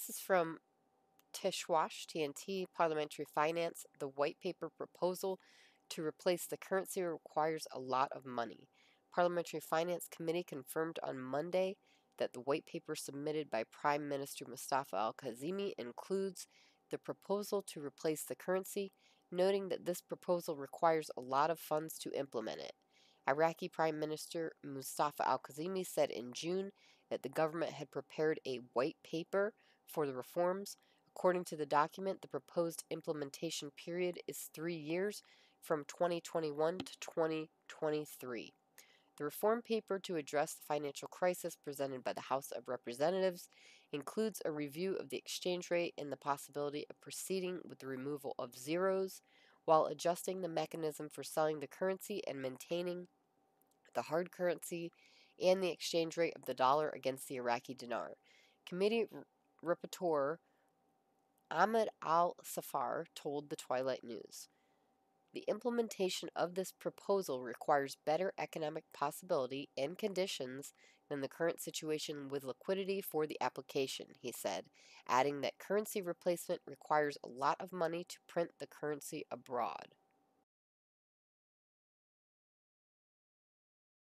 This is from Tishwash TNT Parliamentary Finance. The white paper proposal to replace the currency requires a lot of money. Parliamentary Finance Committee confirmed on Monday that the white paper submitted by Prime Minister Mustafa al Kazimi includes the proposal to replace the currency, noting that this proposal requires a lot of funds to implement it. Iraqi Prime Minister Mustafa al Kazimi said in June that the government had prepared a white paper for the reforms. According to the document, the proposed implementation period is three years from 2021 to 2023. The reform paper to address the financial crisis presented by the House of Representatives includes a review of the exchange rate and the possibility of proceeding with the removal of zeros while adjusting the mechanism for selling the currency and maintaining the hard currency and the exchange rate of the dollar against the Iraqi dinar. Committee rapporteur Ahmed Al Safar told the Twilight News. The implementation of this proposal requires better economic possibility and conditions than the current situation with liquidity for the application, he said, adding that currency replacement requires a lot of money to print the currency abroad.